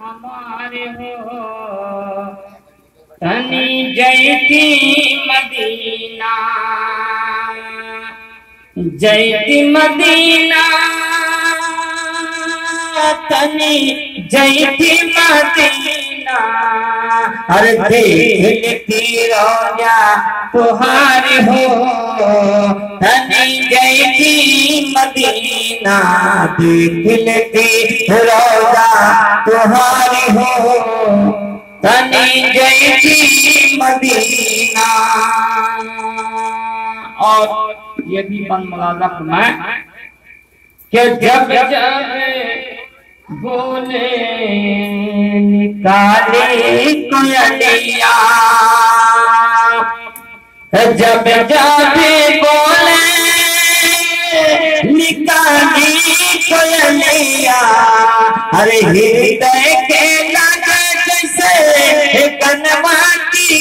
हमारे हो तनी जयती मदीना जयती मदीना तनी जयती मदीना अरे देखती रोजा तुहार हो। तनी जयती मदीना देखती रोजा तुहार हो। तनी जयती मदीना। और ये भी मन मुलाजा फरमाए कि जब जब बोले, निकाले कोयलिया जब जब बोले, निकाली कोयलिया अरे हृदय के लगे जैसे कनवा की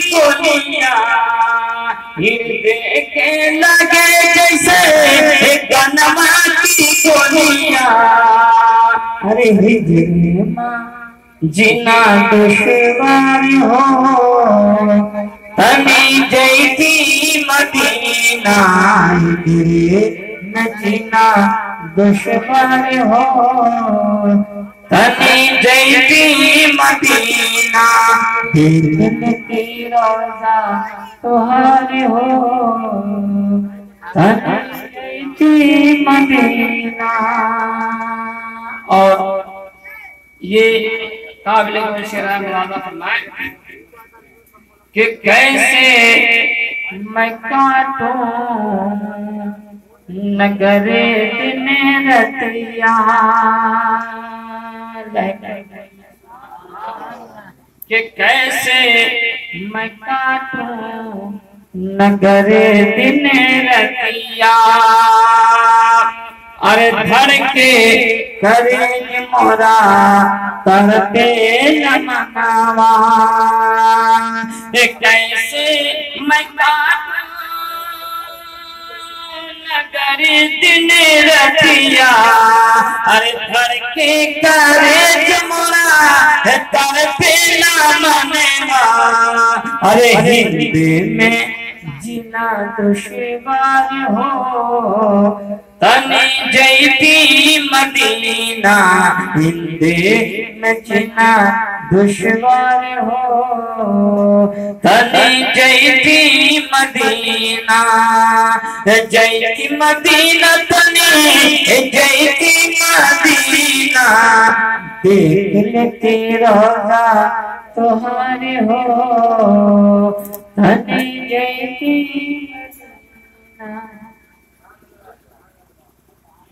हृदय के लगे जैसे कनवा की गोलिया अरे हृदय जिना दुश्वार हो, तनी जयती मदीना न जिना दुश्वार हो, तनी जयती मदीना। दिल की रोजा तुहार हो, तनी जयती मदीना। और ये काबिल कि कैसे मैं काटूं नगरे दिन रतिया? कि कैसे मैं काटूं नगरे दिन रतिया? अरे धर के करे मोरा करते नमनावा कैसे मैं नगर दिन रतिया। अरे धर के करे मोरा करते नमनावा अरे हिंदी में जिना दुश्वार हो मदीना हिंदे में जिना दुश्वार हो। तनी जयती मदीना जयती मदीना तनी जयती मदीना। देख लेते रोजा हो। तनी जयती